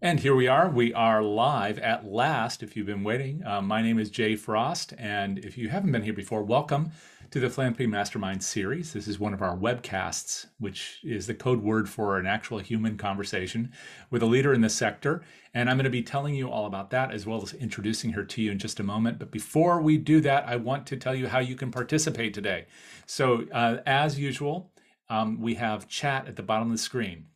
And here we are. We are live at last, if you've been waiting. Uh, my name is Jay Frost, and if you haven't been here before, welcome to the Philanthropy Mastermind series. This is one of our webcasts, which is the code word for an actual human conversation with a leader in the sector. And I'm going to be telling you all about that as well as introducing her to you in just a moment. But before we do that, I want to tell you how you can participate today. So, uh, as usual, um, we have chat at the bottom of the screen.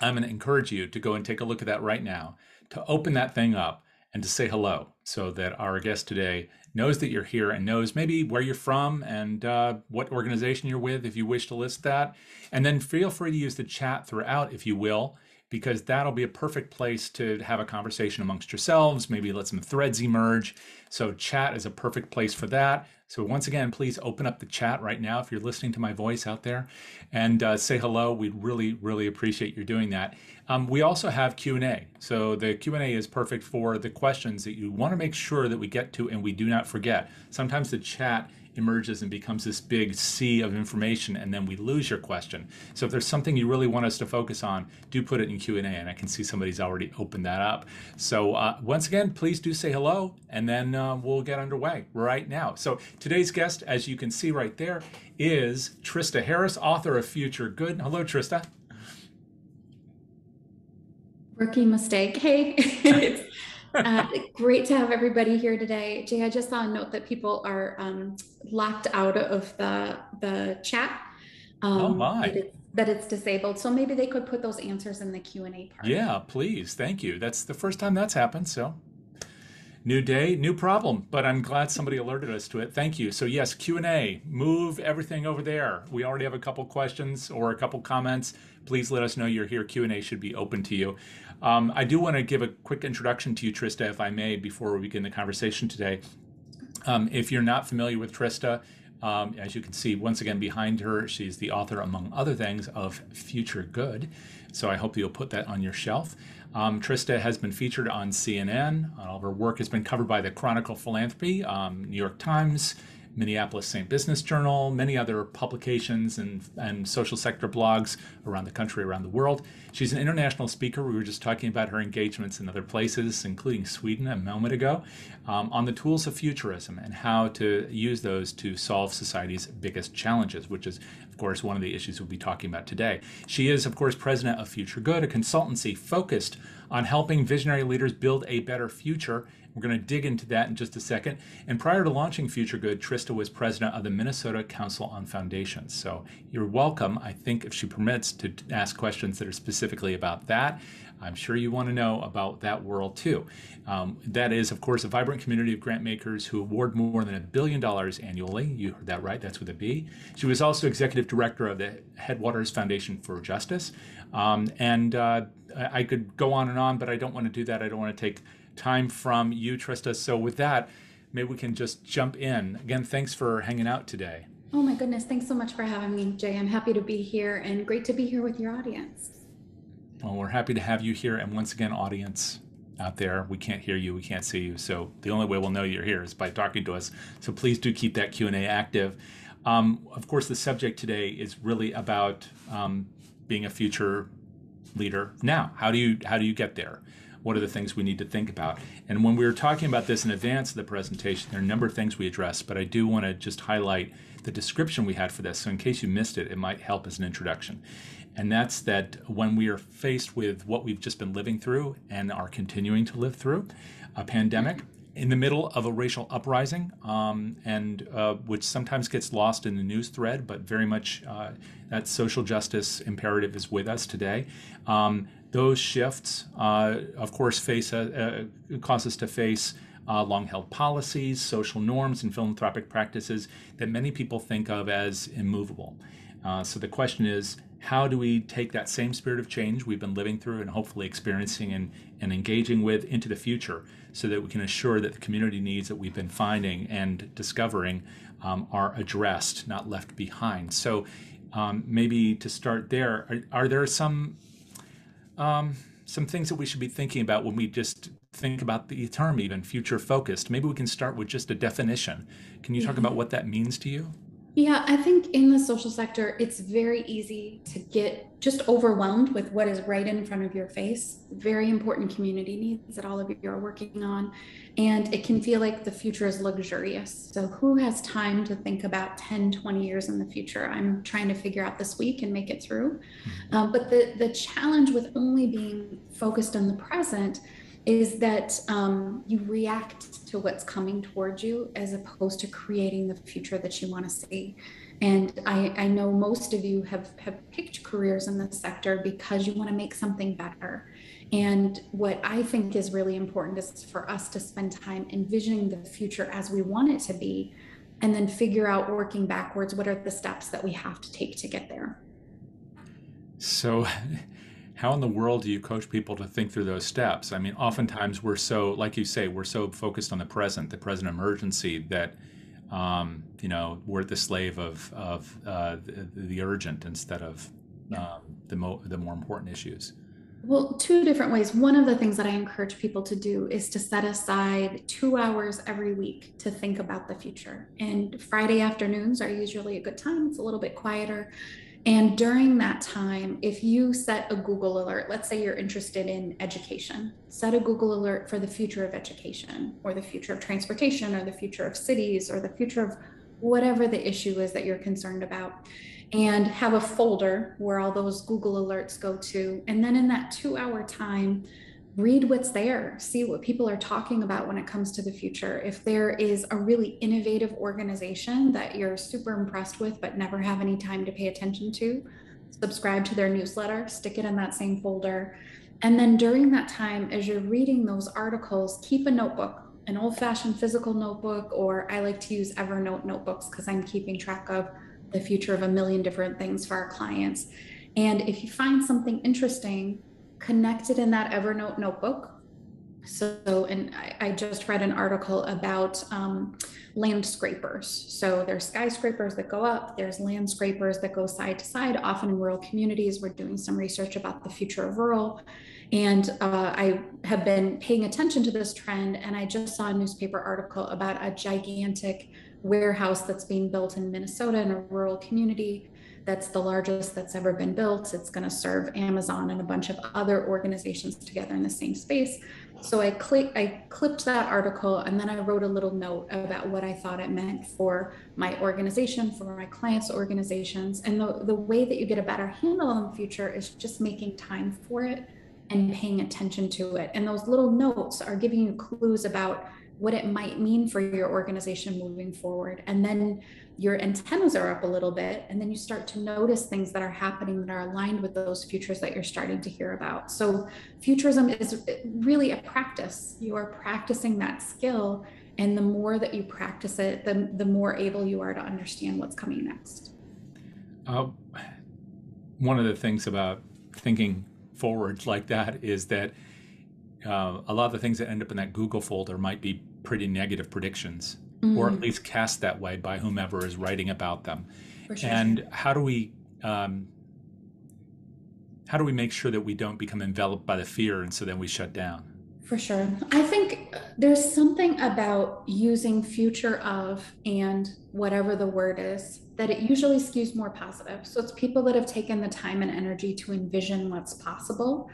I'm going to encourage you to go and take a look at that right now, to open that thing up and to say hello so that our guest today knows that you're here and knows maybe where you're from and uh, what organization you're with if you wish to list that. And then feel free to use the chat throughout if you will because that'll be a perfect place to have a conversation amongst yourselves, maybe let some threads emerge. So, chat is a perfect place for that. So, once again, please open up the chat right now if you're listening to my voice out there and uh, say hello. We'd really, really appreciate you doing that. Um, we also have Q&A. So, the Q&A is perfect for the questions that you want to make sure that we get to and we do not forget. Sometimes the chat emerges and becomes this big sea of information and then we lose your question. So if there's something you really want us to focus on do put it in q&a and i can see somebody's already opened that up. So uh, once again please do say hello and then uh, we'll get underway right now. So today's guest as you can see right there is trista harris author of future good. Hello trista. Rookie mistake. Hey uh, great to have everybody here today. Jay, I just saw a note that people are um, locked out of the the chat. Um, oh my! That it's, that it's, disabled, so maybe they could put those answers in the Q and A part. Yeah, please. Thank you. That's the first time that's happened. So, new day, new problem. But I'm glad somebody alerted us to it. Thank you. So yes, Q and A. Move everything over there. We already have a couple questions or a couple comments. Please let us know you're here. Q and A should be open to you. Um, I do want to give a quick introduction to you, Trista, if I may, before we begin the conversation today. Um, if you're not familiar with Trista, um, as you can see, once again behind her, she's the author, among other things, of Future Good. So I hope you'll put that on your shelf. Um, Trista has been featured on CNN. All of her work has been covered by the Chronicle Philanthropy, um, New York Times, Minneapolis St. Business Journal, many other publications and, and social sector blogs around the country, around the world. She's an international speaker. We were just talking about her engagements in other places, including Sweden a moment ago, um, on the tools of futurism and how to use those to solve society's biggest challenges, which is, of course, one of the issues we'll be talking about today. She is, of course, president of Future Good, a consultancy focused on helping visionary leaders build a better future we're going to dig into that in just a second. And prior to launching Future Good, Trista was president of the Minnesota Council on Foundations. So you're welcome, I think, if she permits, to ask questions that are specifically about that. I'm sure you want to know about that world too. Um, that is, of course, a vibrant community of grant makers who award more than a billion dollars annually. You heard that right, that's with a B. She was also executive director of the Headwaters Foundation for Justice. Um, and uh, I could go on and on, but I don't want to do that. I don't want to take time from you, Trista. So with that, maybe we can just jump in. Again, thanks for hanging out today. Oh my goodness, thanks so much for having me, Jay. I'm happy to be here and great to be here with your audience. Well, we're happy to have you here. And once again, audience out there, we can't hear you, we can't see you. So the only way we'll know you're here is by talking to us. So please do keep that Q&A active. Um, of course, the subject today is really about um, being a future leader now. How do you how do you get there? What are the things we need to think about? And when we were talking about this in advance of the presentation, there are a number of things we addressed, but I do want to just highlight the description we had for this. So in case you missed it, it might help as an introduction. And that's that when we are faced with what we've just been living through and are continuing to live through, a pandemic, in the middle of a racial uprising, um, and uh, which sometimes gets lost in the news thread, but very much uh, that social justice imperative is with us today. Um, those shifts, uh, of course, face a, a, cause us to face uh, long-held policies, social norms, and philanthropic practices that many people think of as immovable. Uh, so the question is, how do we take that same spirit of change we've been living through and hopefully experiencing and, and engaging with into the future so that we can assure that the community needs that we've been finding and discovering um, are addressed, not left behind? So um, maybe to start there, are, are there some um, some things that we should be thinking about when we just think about the term even future focused maybe we can start with just a definition. Can you talk about what that means to you Yeah, I think in the social sector, it's very easy to get just overwhelmed with what is right in front of your face. Very important community needs that all of you are working on. And it can feel like the future is luxurious. So, who has time to think about 10, 20 years in the future? I'm trying to figure out this week and make it through. Mm-hmm. Um, but the, the challenge with only being focused on the present is that um, you react to what's coming towards you as opposed to creating the future that you want to see. And I, I know most of you have, have picked careers in this sector because you want to make something better. And what I think is really important is for us to spend time envisioning the future as we want it to be, and then figure out working backwards what are the steps that we have to take to get there. So, how in the world do you coach people to think through those steps? I mean, oftentimes we're so, like you say, we're so focused on the present, the present emergency that, um, you know, we're the slave of of uh, the, the, urgent instead of um, the mo- the more important issues. Well, two different ways. One of the things that I encourage people to do is to set aside two hours every week to think about the future. And Friday afternoons are usually a good time. It's a little bit quieter. And during that time, if you set a Google alert, let's say you're interested in education, set a Google alert for the future of education or the future of transportation or the future of cities or the future of whatever the issue is that you're concerned about. And have a folder where all those Google alerts go to. And then in that two hour time, read what's there, see what people are talking about when it comes to the future. If there is a really innovative organization that you're super impressed with, but never have any time to pay attention to, subscribe to their newsletter, stick it in that same folder. And then during that time, as you're reading those articles, keep a notebook, an old fashioned physical notebook, or I like to use Evernote notebooks because I'm keeping track of the future of a million different things for our clients. And if you find something interesting, connected in that Evernote notebook. So, and I, I just read an article about um, land scrapers. So there's skyscrapers that go up, there's land scrapers that go side to side, often in rural communities. We're doing some research about the future of rural. And uh, I have been paying attention to this trend, and I just saw a newspaper article about a gigantic warehouse that's being built in Minnesota in a rural community that's the largest that's ever been built. It's going to serve Amazon and a bunch of other organizations together in the same space. So I click, I clipped that article, and then I wrote a little note about what I thought it meant for my organization, for my clients' organizations, and the the way that you get a better handle on the future is just making time for it and paying attention to it. And those little notes are giving you clues about what it might mean for your organization moving forward. And then your antennas are up a little bit, and then you start to notice things that are happening that are aligned with those futures that you're starting to hear about. So, futurism is really a practice. You are practicing that skill. And the more that you practice it, the, the more able you are to understand what's coming next. Uh, one of the things about thinking forward like that is that uh, a lot of the things that end up in that Google folder might be pretty negative predictions, mm-hmm. or at mm. least cast that way by whomever is writing about them. Sure. And how do we um, how do we make sure that we don't become enveloped by the fear and so then we shut down? For sure. I think there's something about using future of and whatever the word is that it usually skews more positive. So it's people that have taken the time and energy to envision what's possible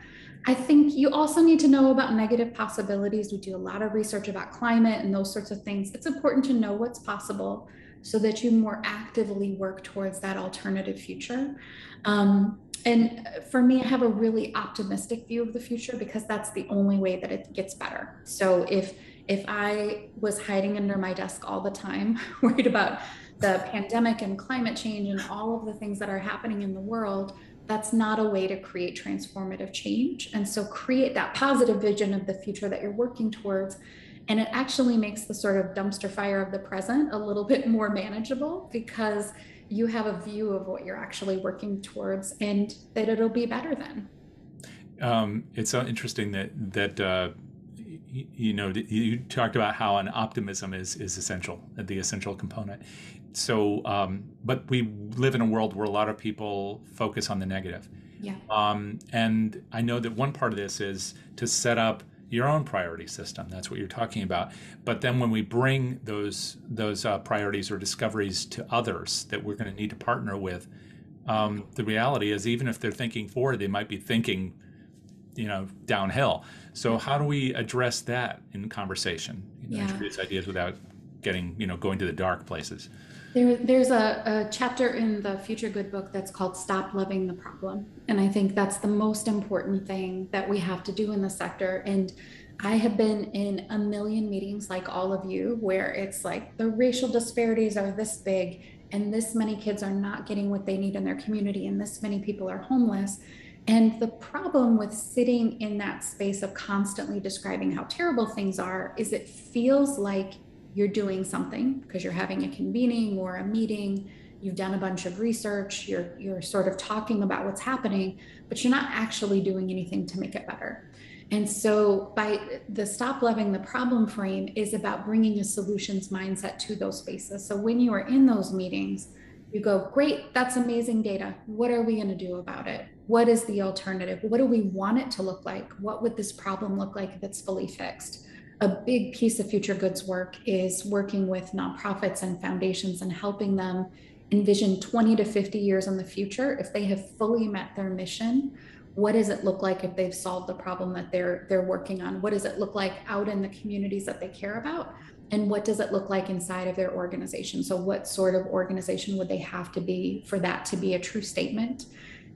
I think you also need to know about negative possibilities. We do a lot of research about climate and those sorts of things. It's important to know what's possible so that you more actively work towards that alternative future. Um, and for me, I have a really optimistic view of the future because that's the only way that it gets better. So if if I was hiding under my desk all the time, worried about the pandemic and climate change and all of the things that are happening in the world, that's not a way to create transformative change. And so create that positive vision of the future that you're working towards. And it actually makes the sort of dumpster fire of the present a little bit more manageable because you have a view of what you're actually working towards and that it'll be better then. Um, it's so interesting that, that, uh, you know, you talked about how an optimism is is essential, the essential component so um, but we live in a world where a lot of people focus on the negative yeah um, and i know that one part of this is to set up your own priority system. That's what you're talking about. But then when we bring those those uh, priorities or discoveries to others that we're going to need to partner with, um, the reality is even if they're thinking forward, they might be thinking, you know, downhill. So how do we address that in conversation? You know, Yeah. introduce ideas without getting you know going to the dark places. There, there's a, a chapter in the Future Good book that's called Stop Loving the Problem. And I think that's the most important thing that we have to do in the sector. And I have been in a million meetings like all of you where it's like the racial disparities are this big and this many kids are not getting what they need in their community and this many people are homeless. And the problem with sitting in that space of constantly describing how terrible things are is it feels like you're doing something because you're having a convening or a meeting. You've done a bunch of research. You're you're sort of talking about what's happening but you're not actually doing anything to make it better. And so by the stop loving the problem frame is about bringing a solutions mindset to those spaces. So when you are in those meetings you go great that's amazing data. What are we going to do about it what is the alternative? What do we want it to look like? What would this problem look like if it's fully fixed? A big piece of future goods work is working with nonprofits and foundations and helping them envision 20 to 50 years in the future. If they have fully met their mission what does it look like if they've solved the problem that they're they're working on? What does it look like out in the communities that they care about? And what does it look like inside of their organization? So what sort of organization would they have to be for that to be a true statement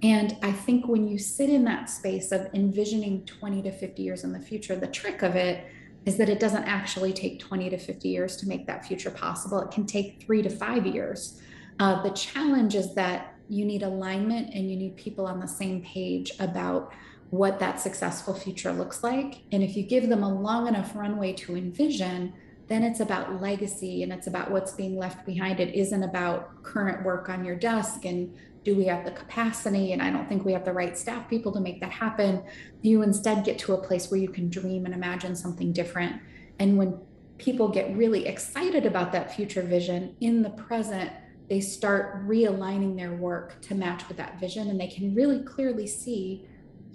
and i think when you sit in that space of envisioning 20 to 50 years in the future the trick of it is that it doesn't actually take 20 to 50 years to make that future possible. It can take three to five years. Uh, the challenge is that you need alignment and you need people on the same page about what that successful future looks like. And if you give them a long enough runway to envision, then it's about legacy and it's about what's being left behind. It isn't about current work on your desk and do we have the capacity? And I don't think we have the right staff people to make that happen. You instead get to a place where you can dream and imagine something different. And when people get really excited about that future vision in the present, they start realigning their work to match with that vision and they can really clearly see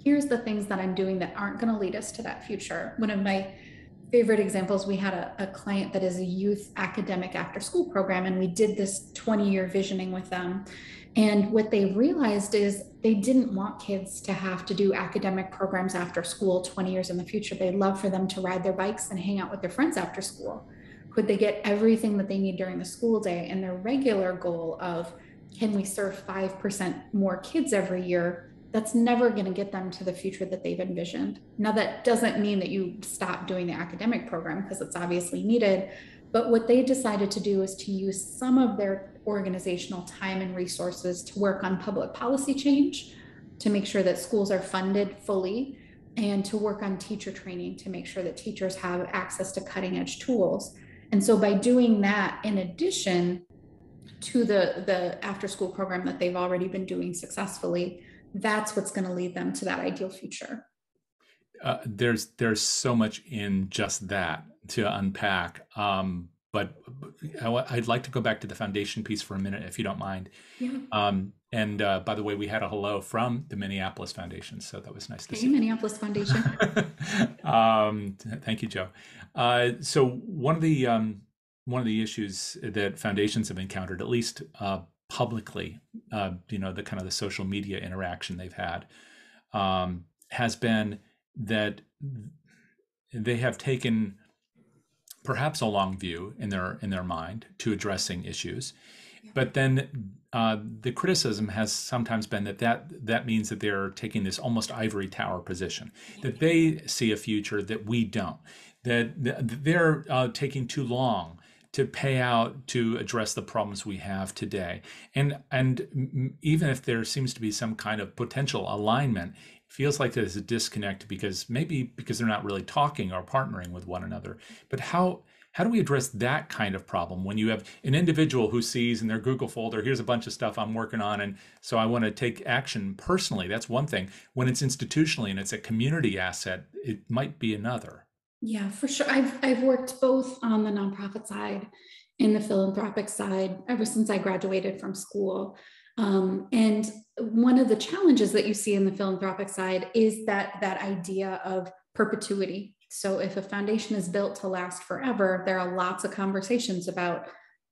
here's the things that I'm doing that aren't going to lead us to that future. One of my favorite examples we had a, a, client that is a youth academic after school program and we did this 20 year visioning with them and what they realized is they didn't want kids to have to do academic programs after school 20 years in the future. They'd love for them to ride their bikes and hang out with their friends after school. Could they get everything that they need during the school day? And their regular goal of can we serve 5% more kids every year? That's never going to get them to the future that they've envisioned. Now, that doesn't mean that you stop doing the academic program because it's obviously needed. But what they decided to do is to use some of their organizational time and resources to work on public policy change, to make sure that schools are funded fully, and to work on teacher training to make sure that teachers have access to cutting edge tools. And so by doing that, in addition to the, the after school program that they've already been doing successfully, that's what's going to lead them to that ideal future. Uh, there's there's so much in just that to unpack. Um, but I'd like to go back to the foundation piece for a minute, if you don't mind. Yeah. Um, and uh, by the way, we had a hello from the Minneapolis Foundation, so that was nice to hey, see. Minneapolis Foundation. um, thank you, Joe. Uh, so one of the um, one of the issues that foundations have encountered, at least uh, publicly, uh, you know, the kind of the social media interaction they've had, um, has been that they have taken perhaps a long view in their in their mind to addressing issues. But then uh, the criticism has sometimes been that, that that means that they're taking this almost ivory tower position that they see a future that we don't that they're uh, taking too long to pay out to address the problems we have today and and even if there seems to be some kind of potential alignment feels like there's a disconnect because maybe because they're not really talking or partnering with one another. But how how do we address that kind of problem when you have an individual who sees in their Google folder, here's a bunch of stuff I'm working on, and so I want to take action personally? That's one thing. When it's institutionally and it's a community asset, it might be another. Yeah, for sure. I've I've worked both on the nonprofit side and the philanthropic side ever since I graduated from school. Um, and one of the challenges that you see in the philanthropic side is that that idea of perpetuity So if a foundation is built to last forever, there are lots of conversations about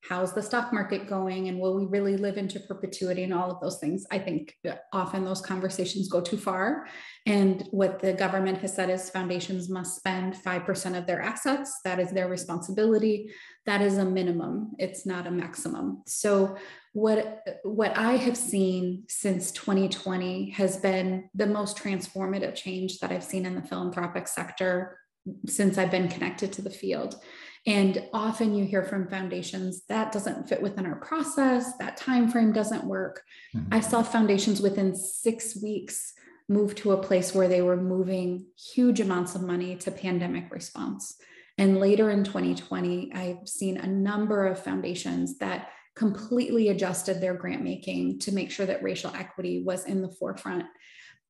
how's the stock market going and will we really live into perpetuity and all of those things i think often those conversations go too far. And what the government has said is foundations must spend 5% of their assets. That is their responsibility. That is a minimum. It's not a maximum. So what what i have seen since 2020 has been the most transformative change that i've seen in the philanthropic sector since i've been connected to the field and often you hear from foundations that doesn't fit within our process, that time frame doesn't work. Mm-hmm. I saw foundations within 6 weeks move to a place where they were moving huge amounts of money to pandemic response. And later in 2020, I've seen a number of foundations that completely adjusted their grant making to make sure that racial equity was in the forefront.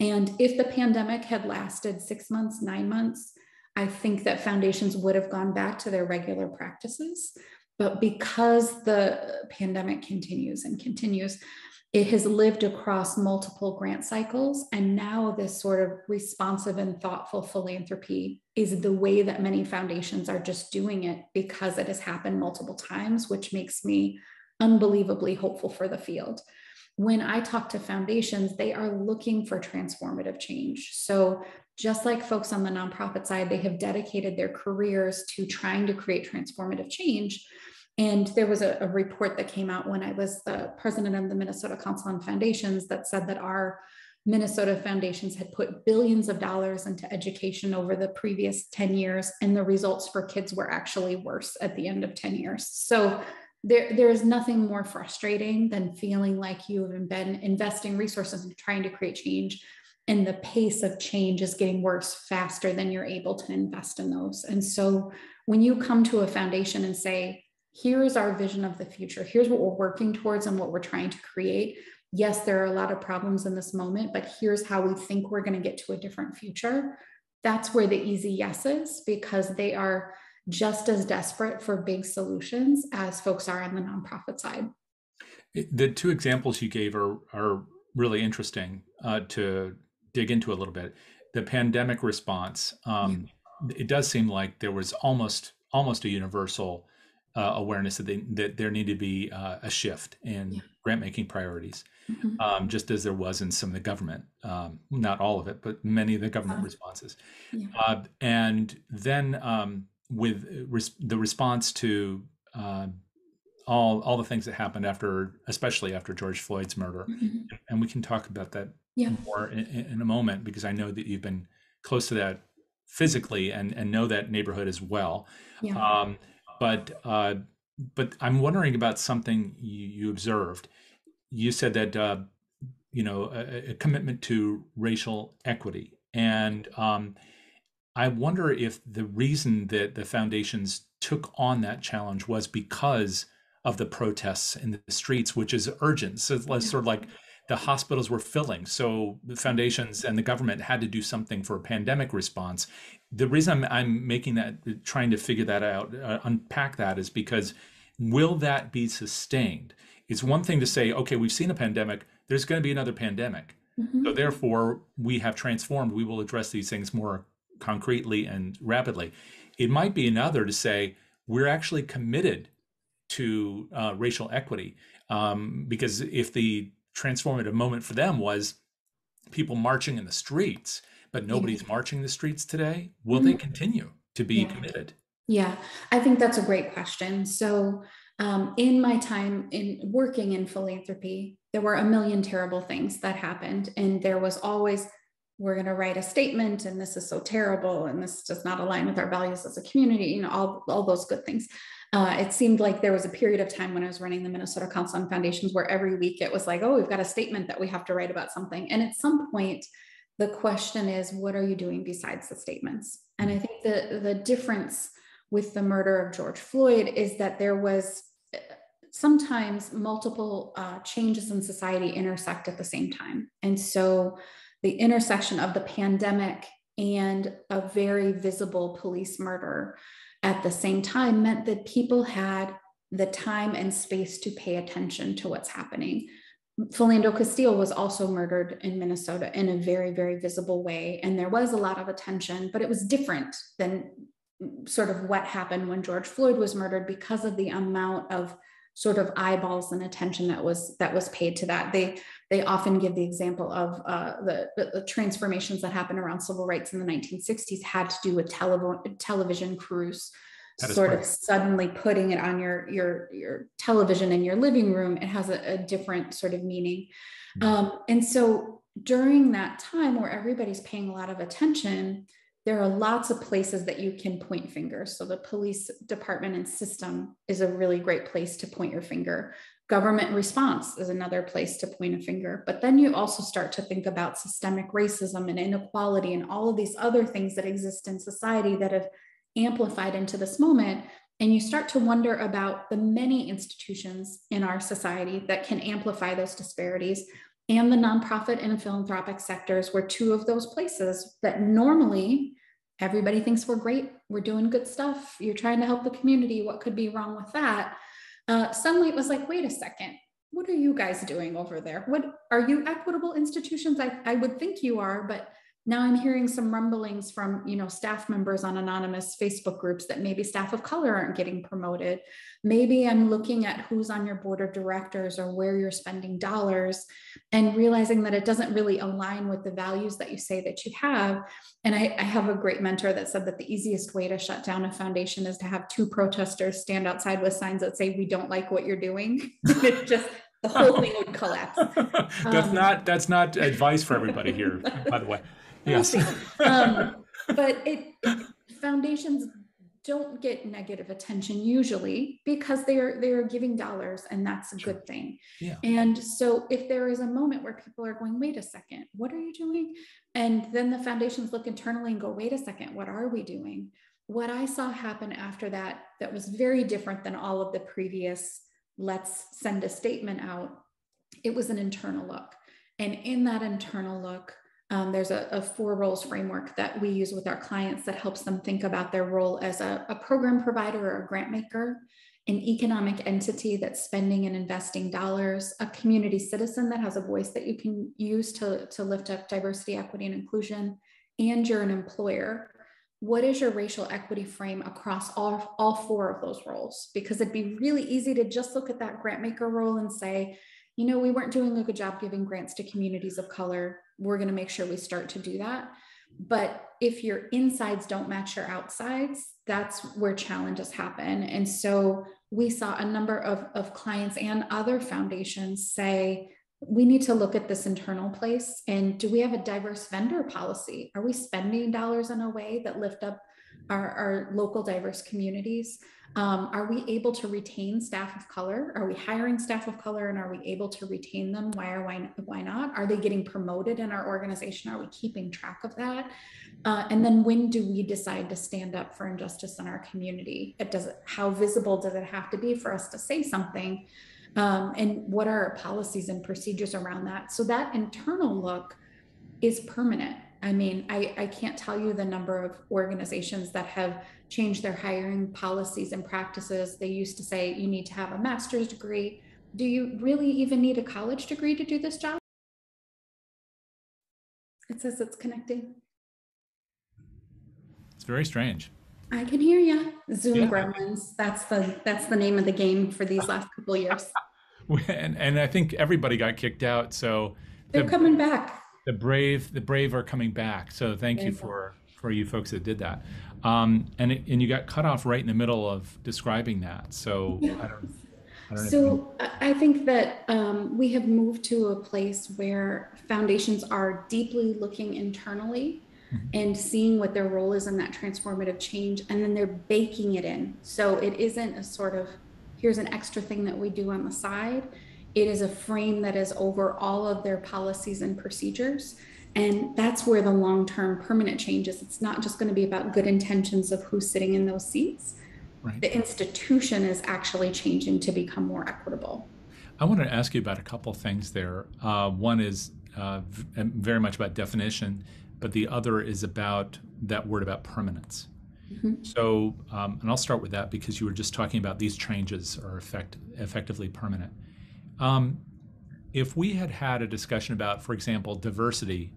And if the pandemic had lasted six months, nine months, I think that foundations would have gone back to their regular practices. But because the pandemic continues and continues, it has lived across multiple grant cycles. And now, this sort of responsive and thoughtful philanthropy is the way that many foundations are just doing it because it has happened multiple times, which makes me unbelievably hopeful for the field. When I talk to foundations, they are looking for transformative change. So just like folks on the nonprofit side, they have dedicated their careers to trying to create transformative change. And there was a, a, report that came out when I was the president of the Minnesota Council on Foundations that said that our Minnesota foundations had put billions of dollars into education over the previous 10 years, and the results for kids were actually worse at the end of 10 years. So there, there is nothing more frustrating than feeling like you have been investing resources and trying to create change and the pace of change is getting worse faster than you're able to invest in those. And so when you come to a foundation and say, here's our vision of the future, here's what we're working towards and what we're trying to create. Yes, there are a lot of problems in this moment, but here's how we think we're going to get to a different future. That's where the easy yes is because they are just as desperate for big solutions as folks are on the nonprofit side. The two examples you gave are, are really interesting uh, to dig into a little bit, the pandemic response, um, it does seem like there was almost almost a universal uh, awareness that, they, that there needed to be uh, a shift in yeah. grant making priorities, mm-hmm. um, just as there was in some of the government, um, not all of it, but many of the government uh, responses. Yeah. Uh, and then um, with res- the response to uh, all all the things that happened after, especially after George Floyd's murder, mm-hmm. and we can talk about that yeah. more in, in, a moment because I know that you've been close to that physically and and know that neighborhood as well. Yeah. Um, but uh, but I'm wondering about something you, you observed. You said that uh, you know a, a, commitment to racial equity, and um, I wonder if the reason that the foundations took on that challenge was because of the protests in the streets, which is urgent. So it's yeah. sort of like the hospitals were filling. So the foundations and the government had to do something for a pandemic response. The reason I'm, I'm making that, trying to figure that out, uh, unpack that, is because will that be sustained? It's one thing to say, okay, we've seen a pandemic, there's going to be another pandemic. Mm-hmm. So therefore, we have transformed, we will address these things more concretely and rapidly. It might be another to say, we're actually committed to uh, racial equity. Um, because if the transformative moment for them was people marching in the streets, but nobody's marching the streets today. Will mm-hmm. they continue to be yeah. committed? Yeah, I think that's a great question. So, um, in my time in working in philanthropy, there were a million terrible things that happened, and there was always we're going to write a statement and this is so terrible and this does not align with our values as a community you know all, all those good things uh, it seemed like there was a period of time when I was running the Minnesota Council on Foundations where every week it was like, oh, we've got a statement that we have to write about something. And at some point, the question is, what are you doing besides the statements? And I think the, the difference with the murder of George Floyd is that there was uh, sometimes multiple uh, changes in society intersect at the same time. And so the intersection of the pandemic and a very visible police murder at the same time meant that people had the time and space to pay attention to what's happening. Philando Castile was also murdered in Minnesota in a very, very visible way. And there was a lot of attention, but it was different than sort of what happened when George Floyd was murdered because of the amount of sort of eyeballs and attention that was that was paid to that. They they often give the example of uh, the, the, transformations that happened around civil rights in the 1960s had to do with tele- television crews sort of suddenly putting it on your your your television in your living room. It has a, a different sort of meaning, mm-hmm. um, and so during that time where everybody's paying a lot of attention there are lots of places that you can point fingers. So the police department and system is a really great place to point your finger. Government response is another place to point a finger. But then you also start to think about systemic racism and inequality and all of these other things that exist in society that have amplified into this moment. And you start to wonder about the many institutions in our society that can amplify those disparities. And the nonprofit and philanthropic sectors were two of those places that normally everybody thinks we're great, we're doing good stuff, you're trying to help the community. What could be wrong with that? Uh, it was like, wait a second, what are you guys doing over there? What are you equitable institutions? I, I would think you are, but now i'm hearing some rumblings from you know staff members on anonymous facebook groups that maybe staff of color aren't getting promoted maybe i'm looking at who's on your board of directors or where you're spending dollars and realizing that it doesn't really align with the values that you say that you have and I, I have a great mentor that said that the easiest way to shut down a foundation is to have two protesters stand outside with signs that say we don't like what you're doing it just the whole thing would collapse. that's um, not that's not advice for everybody here, by the way. Yes. um, but it, foundations don't get negative attention usually because they're they're giving dollars and that's a good thing. Yeah. and so if there is a moment where people are going wait a second what are you doing? And then the foundations look internally and go wait a second what are we doing? What i saw happen after that that was very different than all of the previous let's send a statement out it was an internal look. And in that internal look um, there's a, a, four roles framework that we use with our clients that helps them think about their role as a, a program provider or a grant maker, an economic entity that's spending and investing dollars, a community citizen that has a voice that you can use to, to lift up diversity, equity, and inclusion, and you're an employer. What is your racial equity frame across all, all four of those roles? Because it'd be really easy to just look at that grant maker role and say, you know, we weren't doing a good job giving grants to communities of color. We're going to make sure we start to do that. But if your insides don't match your outsides, that's where challenges happen. And so we saw a number of, of clients and other foundations say, we need to look at this internal place and do we have a diverse vendor policy? Are we spending dollars in a way that lift up our, our local diverse communities? Um, are we able to retain staff of color? Are we hiring staff of color and are we able to retain them? Why or why, why not? Are they getting promoted in our organization? Are we keeping track of that? Uh, and then when do we decide to stand up for injustice in our community? It does how visible does it have to be for us to say something? Um, and what are our policies and procedures around that? So that internal look is permanent. I mean, I, I can't tell you the number of organizations that have changed their hiring policies and practices. They used to say you need to have a master's degree. Do you really even need a college degree to do this job? It says it's connecting. It's very strange. I can hear you. Zoom yeah. gremlins. That's the that's the name of the game for these last couple years. and and I think everybody got kicked out. So they're the, coming back. The brave, the brave are coming back. So thank you for for you folks that did that. Um, and it, and you got cut off right in the middle of describing that. So I don't. I don't so I think that um, we have moved to a place where foundations are deeply looking internally mm-hmm. and seeing what their role is in that transformative change, and then they're baking it in. So it isn't a sort of here's an extra thing that we do on the side. It is a frame that is over all of their policies and procedures and that's where the long term permanent change is. It's not just going to be about good intentions of who's sitting in those seats. Right. The institution is actually changing to become more equitable. I want to ask you about a couple things there. Uh, one is uh, very much about definition, but the other is about that word about permanence. Mm-hmm. So, um, and I'll start with that because you were just talking about these changes are effect, effectively permanent. Um, if we had had a discussion about, for example, diversity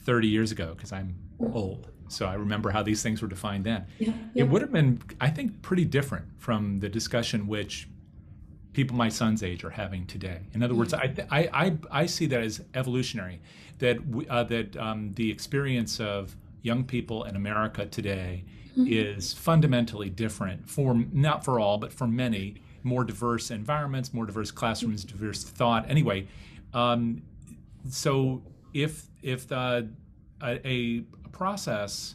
30 years ago, because I'm old, so I remember how these things were defined then, Yeah, yeah. it would have been, I think, pretty different from the discussion which people my son's age are having today. In other words, I, I, I, I see that as evolutionary, that, we, uh, that um, the experience of young people in America today is fundamentally different for, not for all, but for many, more diverse environments, more diverse classrooms, diverse thought. Anyway, um, so if, if the, a, a process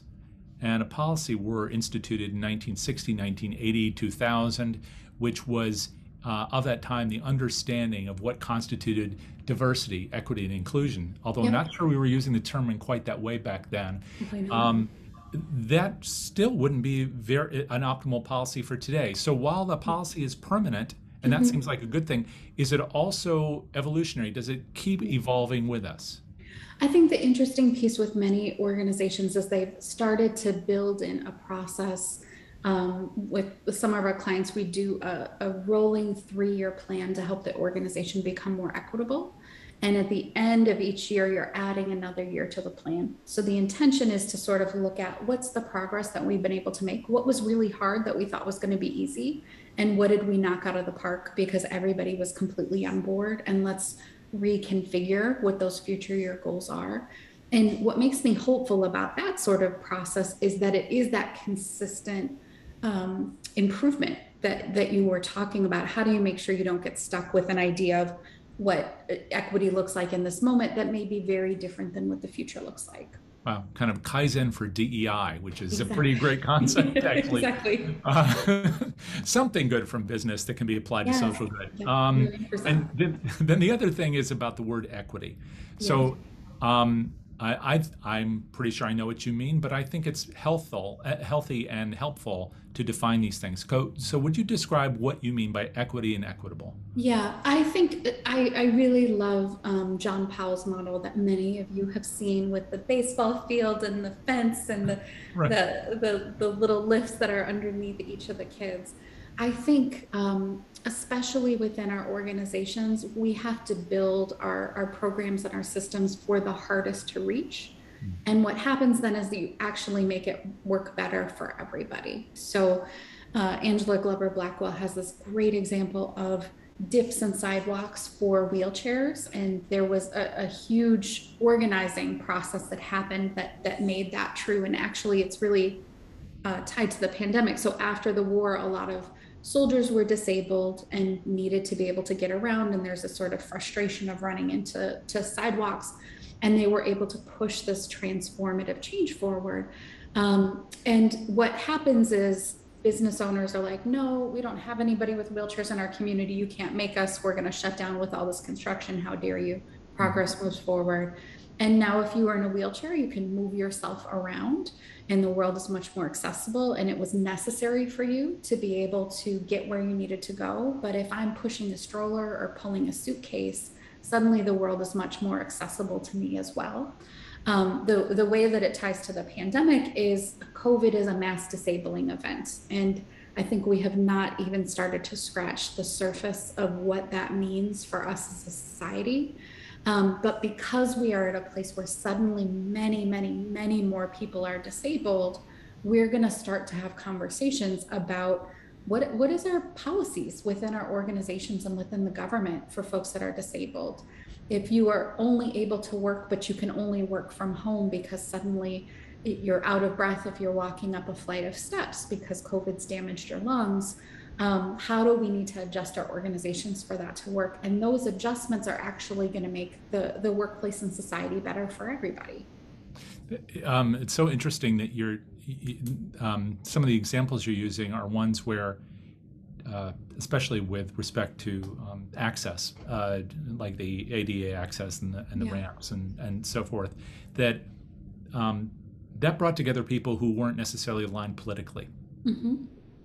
and a policy were instituted in 1960, 1980, 2000, which was uh, of that time the understanding of what constituted diversity, equity, and inclusion. Although I'm not sure we were using the term in quite that way back then. Um, that still wouldn't be very an optimal policy for today. So while the policy is permanent, and that seems like a good thing, is it also evolutionary? Does it keep evolving with us? I think the interesting piece with many organizations is they've started to build in a process. Um, with, with some of our clients, we do a, a rolling three year plan to help the organization become more equitable. And at the end of each year, you're adding another year to the plan. So the intention is to sort of look at what's the progress that we've been able to make? What was really hard that we thought was going to be easy? And what did we knock out of the park because everybody was completely on board? And let's reconfigure what those future year goals are. And what makes me hopeful about that sort of process is that it is that consistent um, improvement that that you were talking about. How do you make sure you don't get stuck with an idea of what equity looks like in this moment that may be very different than what the future looks like? Wow, kind of Kaizen for DEI, which is a pretty great concept, actually. exactly. Uh, something good from business that can be applied to social good. Yeah, Um, and then, then the other thing is about the word equity. So um, I, I, I'm pretty sure I know what you mean, but I think it's healthful, uh, healthy and helpful to define these things. So, so would you describe what you mean by equity and equitable? Yeah, I think I, I really love um, John Powell's model that many of you have seen with the baseball field and the fence and the, Right. the, the, the little lifts that are underneath each of the kids. I think, um, especially within our organizations, we have to build our, our programs and our systems for the hardest to reach. And what happens then is that you actually make it work better for everybody. So, uh, Angela Glover Blackwell has this great example of dips and sidewalks for wheelchairs, and there was a, a huge organizing process that happened that that made that true. And actually, it's really uh, tied to the pandemic. So after the war, a lot of soldiers were disabled and needed to be able to get around, and there's a sort of frustration of running into to sidewalks, and they were able to push this transformative change forward. Um, and what happens is business owners are like, no, we don't have anybody with wheelchairs in our community. You can't make us. We're going to shut down with all this construction. How dare you? Progress moves forward. And now, if you are in a wheelchair, you can move yourself around, and the world is much more accessible. And it was necessary for you to be able to get where you needed to go. But if I'm pushing a stroller or pulling a suitcase, suddenly the world is much more accessible to me as well. Um, the, the way that it ties to the pandemic is COVID is a mass disabling event. And I think we have not even started to scratch the surface of what that means for us as a society. Um, but because we are at a place where suddenly many, many, many more people are disabled, we're going to start to have conversations about what what is our policies within our organizations and within the government for folks that are disabled. If you are only able to work, but you can only work from home because suddenly you're out of breath if you're walking up a flight of steps because COVID's damaged your lungs um, how do we need to adjust our organizations for that to work and those adjustments are actually going to make the, the workplace and society better for everybody Um, it's so interesting that you're um, some of the examples you're using are ones where, uh, especially with respect to um, access, uh, like the ADA access and the, and the Yeah. ramps and, and so forth, that um, that brought together people who weren't necessarily aligned politically. hmm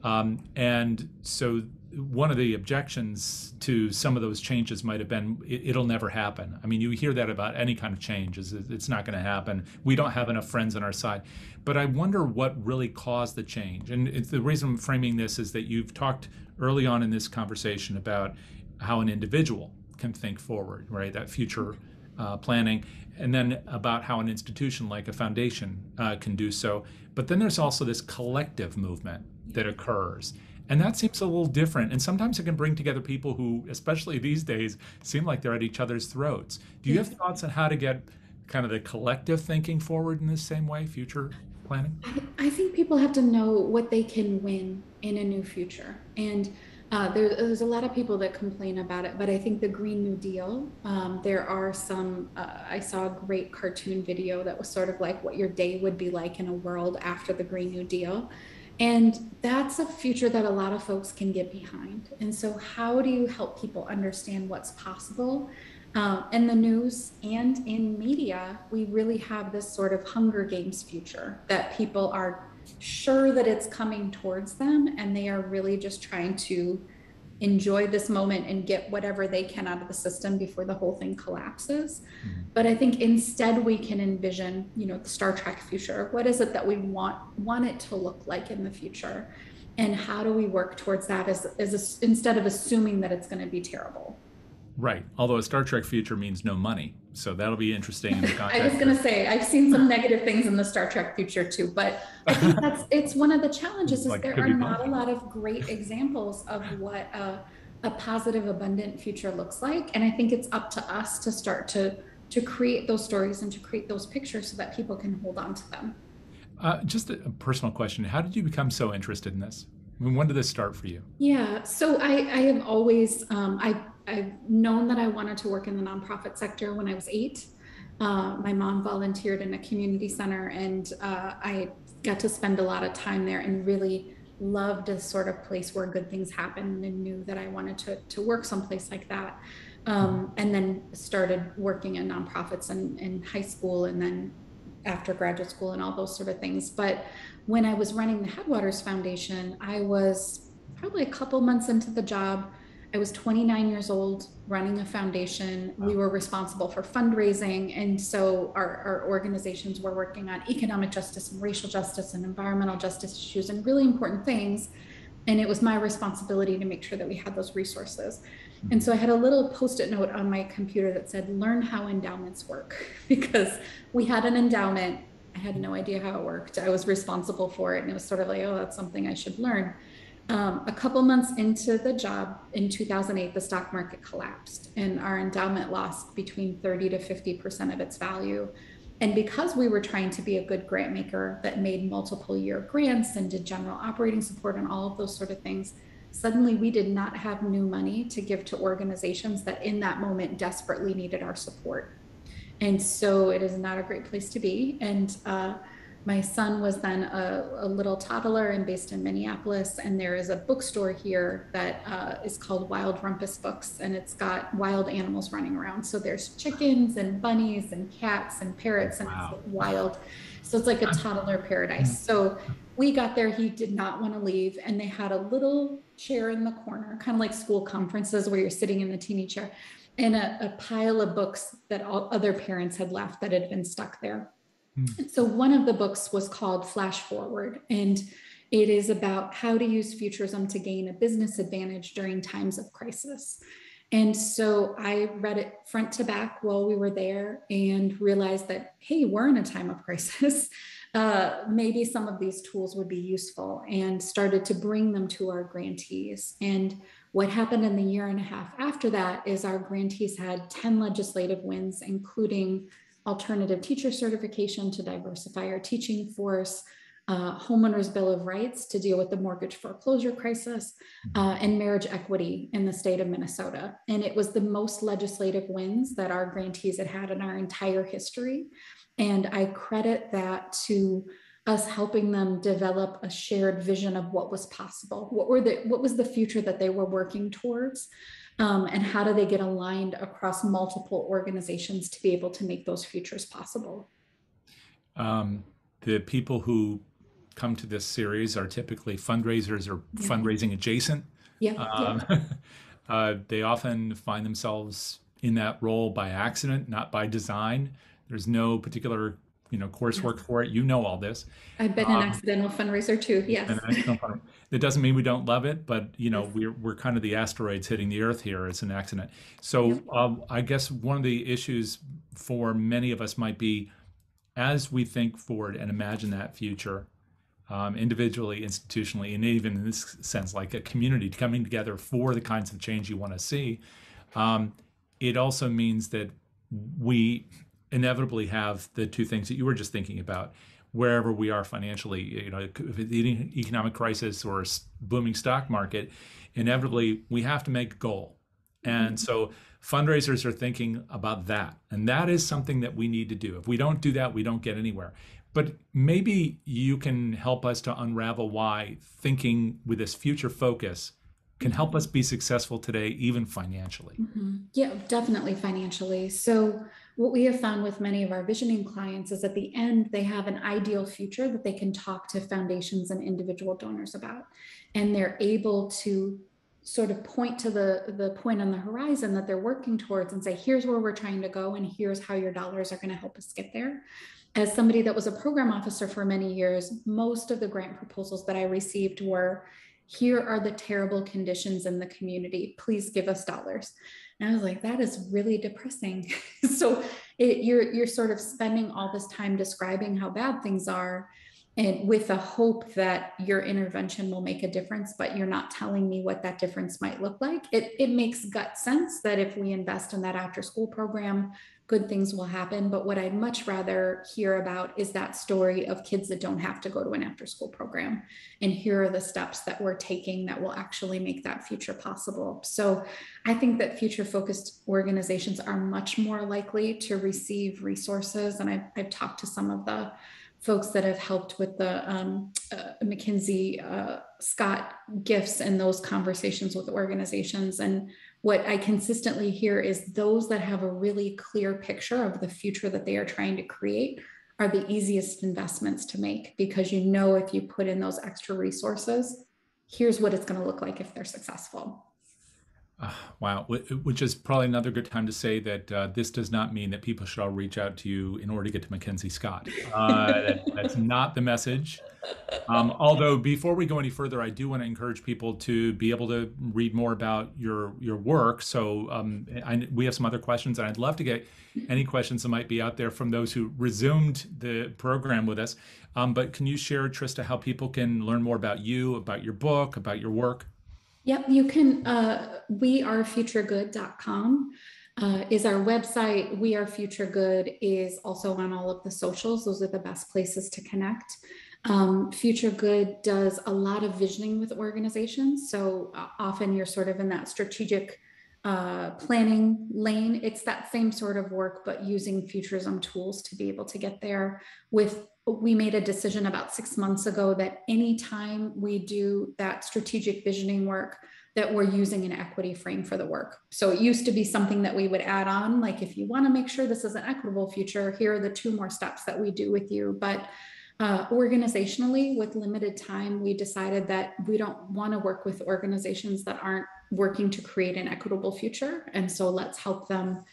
Um, and so one of the objections to some of those changes might have been it, it'll never happen. I mean, you hear that about any kind of change is it's not going to happen. We don't have enough friends on our side. But I wonder what really caused the change. And it's, the reason I'm framing this is that you've talked early on in this conversation about how an individual can think forward, right? That future uh, planning, and then about how an institution like a foundation uh, can do so. But then there's also this collective movement that occurs. And that seems a little different. And sometimes it can bring together people who, especially these days, seem like they're at each other's throats. Do you have thoughts on how to get kind of the collective thinking forward in the same way, future planning? I, I think people have to know what they can win in a new future. And uh, there, there's a lot of people that complain about it, but I think the Green New Deal, um, there are some, uh, I saw a great cartoon video that was sort of like what your day would be like in a world after the Green New Deal. And that's a future that a lot of folks can get behind. And so, how do you help people understand what's possible? Uh, in the news and in media, we really have this sort of Hunger Games future that people are sure that it's coming towards them and they are really just trying to enjoy this moment and get whatever they can out of the system before the whole thing collapses. Mm-hmm. But I think instead we can envision, you know, the Star Trek future. What is it that we want want it to look like in the future? And how do we work towards that as, as a, instead of assuming that it's going to be terrible? Right. Although a Star Trek future means no money. So that'll be interesting in the context. I was going to say, I've seen some negative things in the Star Trek future too, but I think that's, it's one of the challenges is like, there are not a lot of great examples of what a, a positive, abundant future looks like. And I think it's up to us to start to, to create those stories and to create those pictures so that people can hold on to them. Uh, just a personal question. How did you become so interested in this? I mean, when did this start for you? Yeah, so I, I have always, um, I I've known that I wanted to work in the nonprofit sector when I was eight. Uh, my mom volunteered in a community center, and uh, I got to spend a lot of time there and really loved a sort of place where good things happen and knew that I wanted to, to work someplace like that. Um, and then started working in nonprofits in, in high school and then after graduate school and all those sort of things. But when I was running the Headwaters Foundation, I was probably a couple months into the job I was 29 years old running a foundation. We were responsible for fundraising. And so our, our organizations were working on economic justice and racial justice and environmental justice issues and really important things. And it was my responsibility to make sure that we had those resources. And so I had a little post it note on my computer that said, learn how endowments work, because we had an endowment. I had no idea how it worked. I was responsible for it. And it was sort of like, oh, that's something I should learn. Um, a couple months into the job in 2008, the stock market collapsed and our endowment lost between 30 to 50% of its value. And because we were trying to be a good grant maker that made multiple year grants and did general operating support and all of those sort of things, suddenly we did not have new money to give to organizations that in that moment desperately needed our support. And so it is not a great place to be. And uh, my son was then a, a, little toddler and based in Minneapolis. And there is a bookstore here that uh, is called Wild Rumpus Books, and it's got wild animals running around. So there's chickens and bunnies and cats and parrots, and wow. it's wild. So it's like a toddler paradise. So we got there, he did not want to leave, and they had a little chair in the corner, kind of like school conferences where you're sitting in the teeny chair, and a, a pile of books that all other parents had left that had been stuck there. Hmm. So one of the books was called Flash Forward, and it is about how to use futurism to gain a business advantage during times of crisis. And so I read it front to back while we were there and realized that, hey, we're in a time of crisis. Uh, maybe some of these tools would be useful and started to bring them to our grantees. And what happened in the year and a half after that is our grantees had 10 legislative wins, including alternative teacher certification to diversify our teaching force, uh, homeowners bill of rights to deal with the mortgage foreclosure crisis mm-hmm. uh, and marriage equity in the state of minnesota. And it was the most legislative wins that our grantees had had in our entire history. And i credit that to us helping them develop a shared vision of what was possible what were the what was the future that they were working towards um, and how do they get aligned across multiple organizations to be able to make those futures possible? Um, the people who come to this series are typically fundraisers or yeah. fundraising adjacent. Yeah. Um, yeah. uh, they often find themselves in that role by accident, not by design. There's no particular you know coursework for it. You know all this. I've been an Um, accidental fundraiser too. Yes. That doesn't mean we don't love it, but you know Yes. we're we're kind of the asteroids hitting the Earth here. It's an accident. So Yep. um, I guess one of the issues for many of us might be as we think forward and imagine that future, um, individually, institutionally, and even in this sense, like a community coming together for the kinds of change you want to see. Um, it also means that we inevitably have the two things that you were just thinking about. Wherever we are financially you know if it's the economic crisis or booming stock market inevitably we have to make a goal. And so fundraisers are thinking about that. And that is something that we need to do. If we don't do that we don't get anywhere. But maybe you can help us to unravel why thinking with this future focus can help us be successful today even financially. Mhm. Yeah, definitely financially. So, what we have found with many of our visioning clients is at the end, they have an ideal future that they can talk to foundations and individual donors about. And they're able to sort of point to the, the point on the horizon that they're working towards and say, here's where we're trying to go, and here's how your dollars are going to help us get there. As somebody that was a program officer for many years, most of the grant proposals that I received were here are the terrible conditions in the community. Please give us dollars. And I was like, that is really depressing. so it, you're you're sort of spending all this time describing how bad things are, and with the hope that your intervention will make a difference, but you're not telling me what that difference might look like. It it makes gut sense that if we invest in that after school program, good things will happen. But what I'd much rather hear about is that story of kids that don't have to go to an after school program. And here are the steps that we're taking that will actually make that future possible. So I think that future focused organizations are much more likely to receive resources. And I've, I've talked to some of the folks that have helped with the um, uh, MacKenzie uh, Scott gifts and those conversations with organizations. And what I consistently hear is those that have a really clear picture of the future that they are trying to create are the easiest investments to make because you know if you put in those extra resources, here's what it's going to look like if they're successful. Ah, wow, which is probably another good time to say that uh, this does not mean that people should all reach out to you in order to get to Mackenzie Scott. Uh, that, that's not the message. Um, although, before we go any further, I do want to encourage people to be able to read more about your your work. So, um, I, we have some other questions, and I'd love to get any questions that might be out there from those who resumed the program with us. Um, but can you share, Trista, how people can learn more about you, about your book, about your work? Yep, you can. Uh, wearefuturegood.com uh, is our website. We Are Future Good is also on all of the socials. Those are the best places to connect. Um, Future Good does a lot of visioning with organizations. So uh, often you're sort of in that strategic uh, planning lane. It's that same sort of work, but using futurism tools to be able to get there. With we made a decision about six months ago that anytime we do that strategic visioning work, that we're using an equity frame for the work. So it used to be something that we would add on, like if you want to make sure this is an equitable future, here are the two more steps that we do with you. But uh, organizationally, with limited time, we decided that we don't want to work with organizations that aren't working to create an equitable future. And so let's help them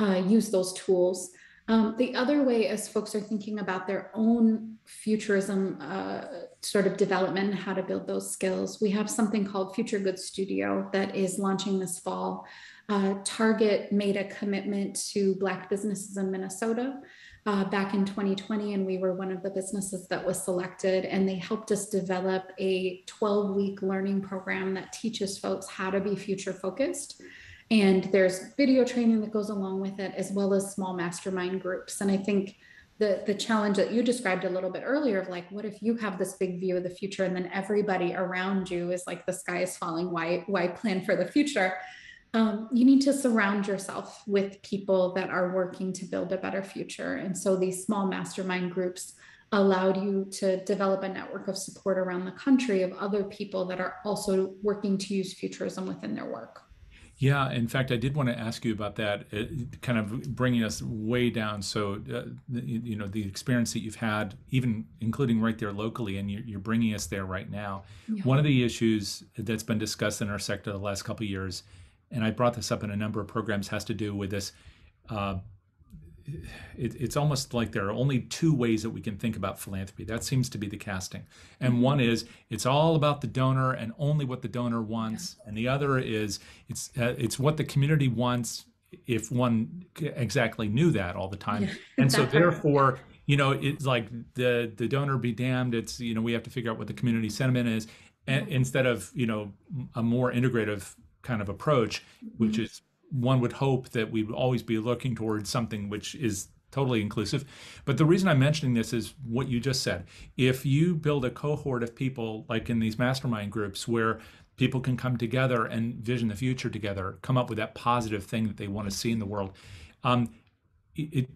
uh, use those tools. Um, the other way, as folks are thinking about their own futurism uh, sort of development, how to build those skills, we have something called Future Good Studio that is launching this fall. Uh, Target made a commitment to Black businesses in Minnesota uh, back in 2020, and we were one of the businesses that was selected. And they helped us develop a 12 week learning program that teaches folks how to be future focused. And there's video training that goes along with it, as well as small mastermind groups. And I think the, the challenge that you described a little bit earlier of like, what if you have this big view of the future and then everybody around you is like, the sky is falling, why, why plan for the future? Um, you need to surround yourself with people that are working to build a better future. And so these small mastermind groups allowed you to develop a network of support around the country of other people that are also working to use futurism within their work. Yeah, in fact, I did want to ask you about that, uh, kind of bringing us way down. So, uh, you know, the experience that you've had, even including right there locally, and you're, you're bringing us there right now. Yeah. One of the issues that's been discussed in our sector the last couple of years, and I brought this up in a number of programs, has to do with this uh, it, it's almost like there are only two ways that we can think about philanthropy. That seems to be the casting. And mm-hmm. one is it's all about the donor and only what the donor wants, yeah. and the other is it's uh, it's what the community wants if one exactly knew that all the time. Yeah. And so therefore, you know, it's like the the donor be damned. It's you know we have to figure out what the community sentiment is, and, instead of you know a more integrative kind of approach, which mm-hmm. is one would hope that we would always be looking towards something which is totally inclusive. But the reason I'm mentioning this is what you just said. If you build a cohort of people like in these mastermind groups where people can come together and vision the future together, come up with that positive thing that they want to see in the world. Um, it,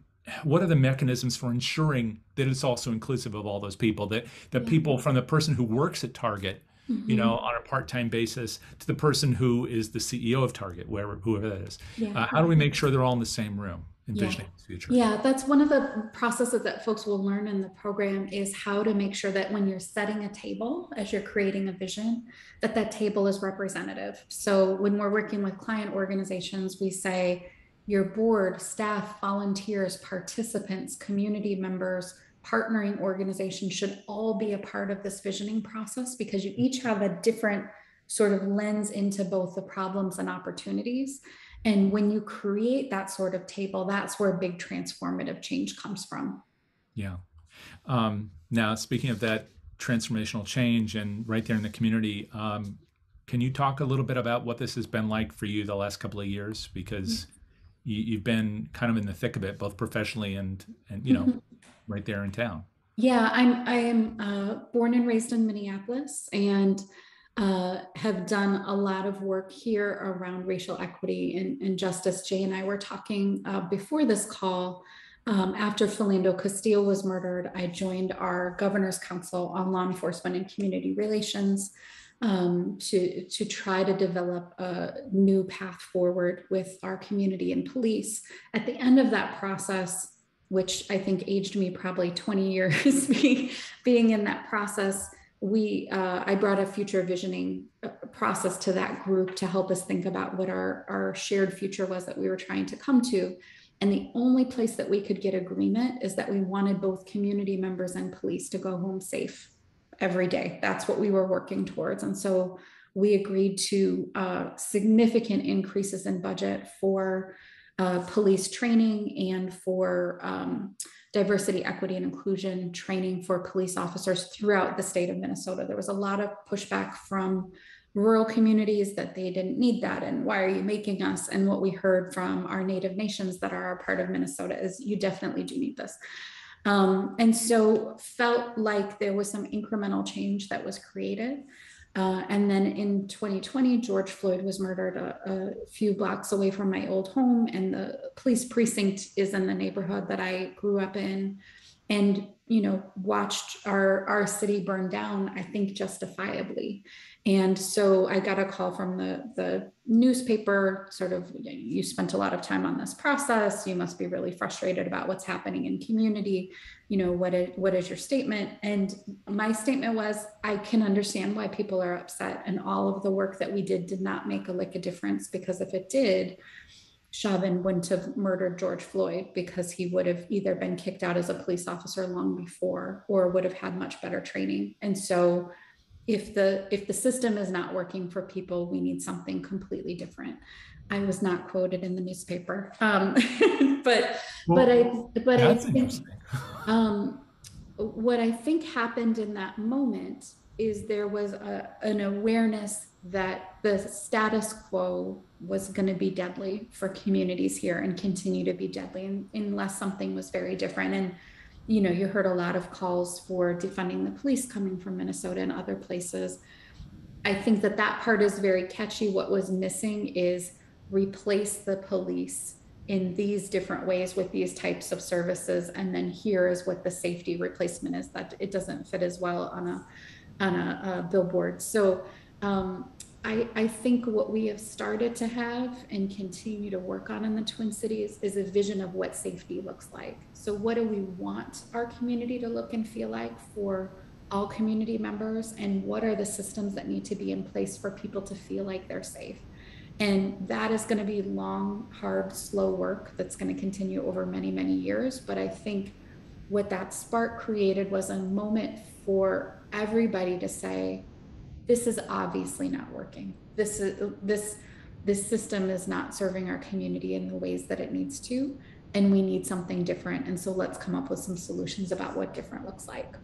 what are the mechanisms for ensuring that it's also inclusive of all those people that that yeah. people from the person who works at Target mm-hmm. you know, on a part-time basis to the person who is the CEO of Target, wherever whoever that is. Yeah. Uh, how do we make sure they're all in the same room? envisioning yeah. the future. Yeah, that's one of the processes that folks will learn in the program is how to make sure that when you're setting a table as you're creating a vision, that that table is representative. So when we're working with client organizations, we say your board, staff, volunteers, participants, community members, partnering organizations should all be a part of this visioning process because you each have a different sort of lens into both the problems and opportunities. And when you create that sort of table, that's where big transformative change comes from. Yeah. Um, now, speaking of that transformational change and right there in the community, um, can you talk a little bit about what this has been like for you the last couple of years? Because mm-hmm. you, have been kind of in the thick of it, both professionally and and you know, mm-hmm. Right there in town. Yeah, I'm I am uh, born and raised in Minneapolis, and uh, have done a lot of work here around racial equity and, and justice. Jay and I were talking uh, before this call. Um, after Philando Castile was murdered, I joined our Governor's Council on Law Enforcement and Community Relations um, to, to try to develop a new path forward with our community and police. At the end of that process, which I think aged me probably 20 years being, in that process, we uh, i brought a future visioning uh, process to that group to help us think about what our, our shared future was that we were trying to come to. And the only place that we could get agreement is that we wanted both community members and police to go home safe every day. That's what we were working towards. And so we agreed to uh, significant increases in budget for uh, police training and for um, diversity, equity, and inclusion training for police officers throughout the state of Minnesota. There was a lot of pushback from rural communities that they didn't need that and why are you making us? And what we heard from our native nations that are a part of minnesota is you definitely do need this. Um, and so felt like there was some incremental change that was created uh, and then in 2020, George Floyd was murdered a, a, few blocks away from my old home, and the police precinct is in the neighborhood that I grew up in. And you know, watched our our city burn down. I think justifiably, and so I got a call from the the newspaper. Sort of, you spent a lot of time on this process. You must be really frustrated about what's happening in community you know what is, what is your statement and my statement was i can understand why people are upset and all of the work that we did did not make a lick of difference because if it did chauvin wouldn't have murdered george floyd because he would have either been kicked out as a police officer long before or would have had much better training and so if the if the system is not working for people we need something completely different I was not quoted in the newspaper. Um, but well, but I but I think um, what I think happened in that moment is there was a, an awareness that the status quo was going to be deadly for communities here and continue to be deadly unless something was very different. And you know, you heard a lot of calls for defunding the police coming from Minnesota and other places. I think that that part is very catchy. What was missing is replace the police in these different ways with these types of services and then here is what the safety replacement is that it doesn't fit as well on a on a, a billboard so um, I, I think what we have started to have and continue to work on in the Twin Cities is a vision of what safety looks like. So, what do we want our community to look and feel like for all community members? And what are the systems that need to be in place for people to feel like they're safe? And that is going to be long, hard, slow work that's going to continue over many, many years. But I think what that spark created was a moment for everybody to say, this is obviously not working. This is this this system is not serving our community in the ways that it needs to and we need something different. And so let's come up with some solutions about what different looks like.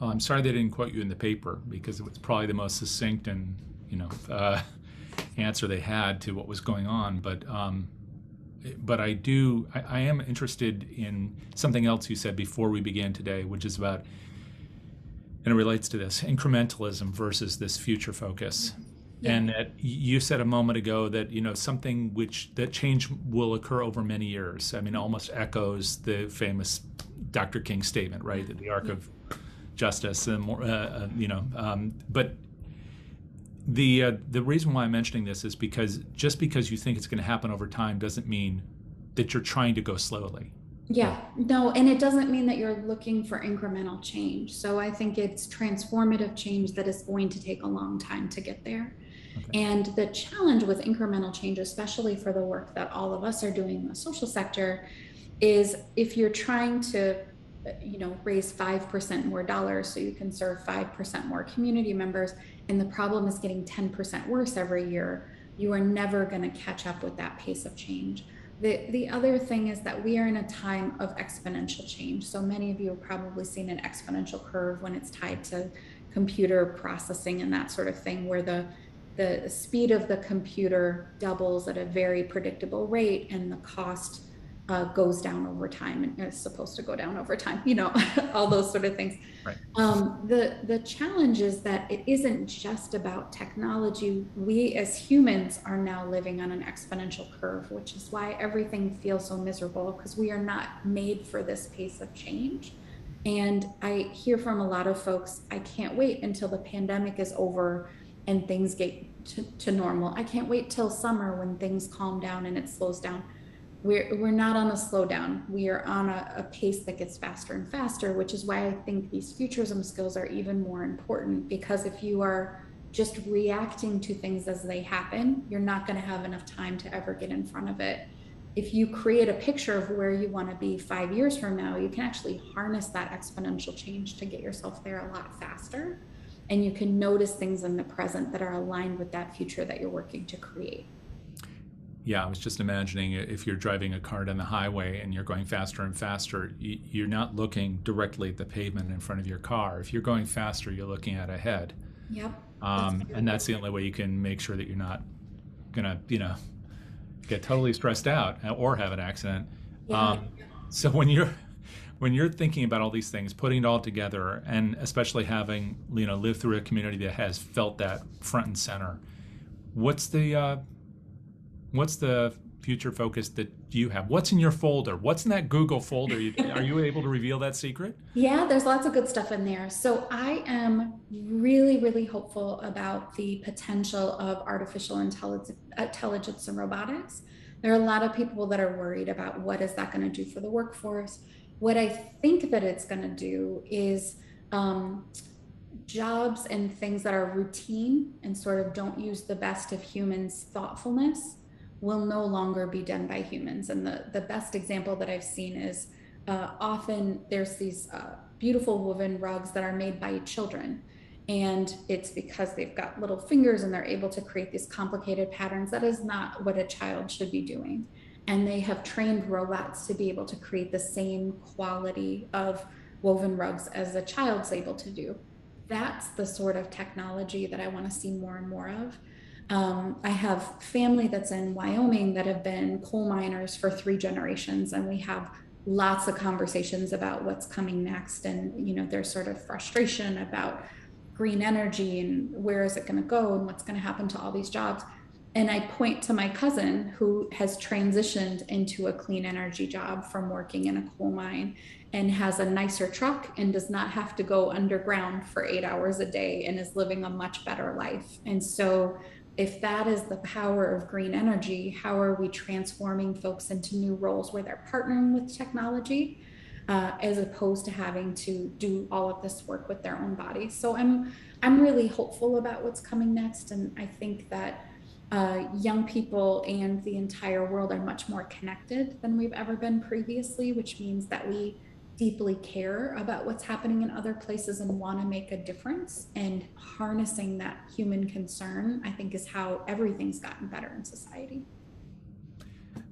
Well, i'm sorry they didn't quote you in the paper because it was probably the most succinct and you know uh, answer they had to what was going on. But um, but i do I, I am interested in something else you said before we began today which is about and it relates to this incrementalism versus this future focus yeah. and that you said a moment ago that you know something which that change will occur over many years i mean almost echoes the famous dr king statement right that the arc yeah. of justice and more uh, uh, you know um, but the uh, the reason why i'm mentioning this is because just because you think it's going to happen over time doesn't mean that you're trying to go slowly yeah, no, and it doesn't mean that you're looking for incremental change. So I think it's transformative change that is going to take a long time to get there. Okay. And the challenge with incremental change, especially for the work that all of us are doing in the social sector, is if you're trying to you know raise 5% more dollars so you can serve 5% more community members and the problem is getting 10% worse every year you are never going to catch up with that pace of change the, the other thing is that we are in a time of exponential change. So many of you have probably seen an exponential curve when it's tied to computer processing and that sort of thing, where the the speed of the computer doubles at a very predictable rate and the cost uh, goes down over time and is supposed to go down over time, you know, all those sort of things. Right. Um, the the challenge is that it isn't just about technology. We as humans are now living on an exponential curve, which is why everything feels so miserable because we are not made for this pace of change. And I hear from a lot of folks, I can't wait until the pandemic is over and things get to, to normal. I can't wait till summer when things calm down and it slows down we're, we're not on a slowdown. We are on a, a, pace that gets faster and faster, which is why I think these futurism skills are even more important because if you are just reacting to things as they happen, you're not going to have enough time to ever get in front of it. If you create a picture of where you want to be five years from now, you can actually harness that exponential change to get yourself there a lot faster. And you can notice things in the present that are aligned with that future that you're working to create. Yeah, I was just imagining if you're driving a car down the highway and you're going faster and faster, you're not looking directly at the pavement in front of your car. If you're going faster, you're looking at ahead. Yep. Um, that's and that's the only way you can make sure that you're not gonna, you know, get totally stressed out or have an accident. Yeah. Um, so when you're when you're thinking about all these things, putting it all together, and especially having you know lived through a community that has felt that front and center, what's the uh, what's the future focus that you have? What's in your folder? What's in that Google folder? Are you able to reveal that secret? Yeah, there's lots of good stuff in there. So I am really, really hopeful about the potential of artificial intelligence and robotics. There are a lot of people that are worried about what is that going to do for the workforce. What I think that it's going to do is um, jobs and things that are routine and sort of don't use the best of humans' thoughtfulness will no longer be done by humans. And the, the best example that I've seen is uh, often there's these uh, beautiful woven rugs that are made by children. And it's because they've got little fingers and they're able to create these complicated patterns. That is not what a child should be doing. And they have trained robots to be able to create the same quality of woven rugs as a child's able to do. That's the sort of technology that I want to see more and more of. Um, I have family that's in Wyoming that have been coal miners for three generations, and we have lots of conversations about what's coming next and you know there's sort of frustration about green energy and where is it going to go and what's going to happen to all these jobs. And i point to my cousin who has transitioned into a clean energy job from working in a coal mine and has a nicer truck and does not have to go underground for eight hours a day and is living a much better life. And so if that is the power of green energy, how are we transforming folks into new roles where they're partnering with technology uh, as opposed to having to do all of this work with their own bodies? So I'm I'm really hopeful about what's coming next, and I think that uh, young people and the entire world are much more connected than we've ever been previously, which means that we deeply care about what's happening in other places and want to make a difference. And harnessing that human concern, I think, is how everything's gotten better in society.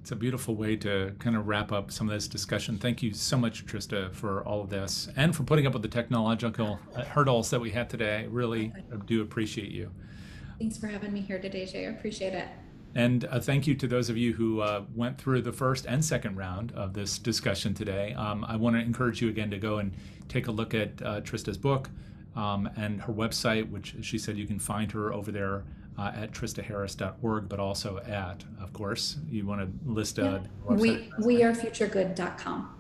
It's a beautiful way to kind of wrap up some of this discussion. Thank you so much, Trista, for all of this and for putting up with the technological uh, hurdles that we had today. I really do appreciate you. Thanks for having me here today, Jay. I appreciate it. And uh, thank you to those of you who uh, went through the first and second round of this discussion today. Um, I want to encourage you again to go and take a look at uh, Trista's book um, and her website, which she said you can find her over there uh, at tristaharris.org, but also at, of course, you want to list a yeah. we futuregood.com.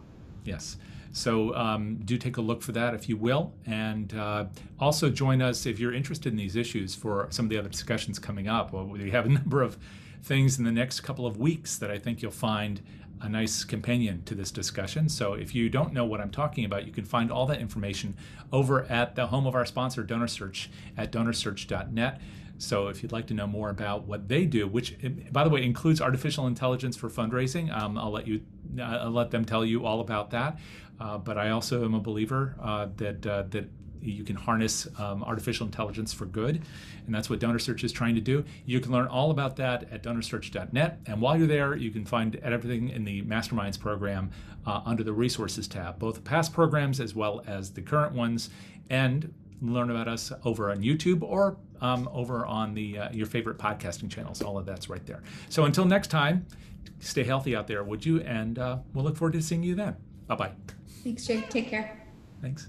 Yes. So um, do take a look for that if you will. And uh, also join us if you're interested in these issues for some of the other discussions coming up. Well, we have a number of things in the next couple of weeks that I think you'll find a nice companion to this discussion. So if you don't know what I'm talking about, you can find all that information over at the home of our sponsor, DonorSearch, at donorsearch.net. So if you'd like to know more about what they do, which by the way includes artificial intelligence for fundraising, um, I'll let you I'll let them tell you all about that. Uh, but I also am a believer uh, that uh, that you can harness um, artificial intelligence for good, and that's what DonorSearch is trying to do. You can learn all about that at DonorSearch.net, and while you're there, you can find everything in the Masterminds program uh, under the Resources tab, both past programs as well as the current ones, and learn about us over on YouTube or um, over on the uh, your favorite podcasting channels. All of that's right there. So until next time, stay healthy out there, would you? And uh, we'll look forward to seeing you then. Bye bye. Thanks, Jake. Take care. Thanks.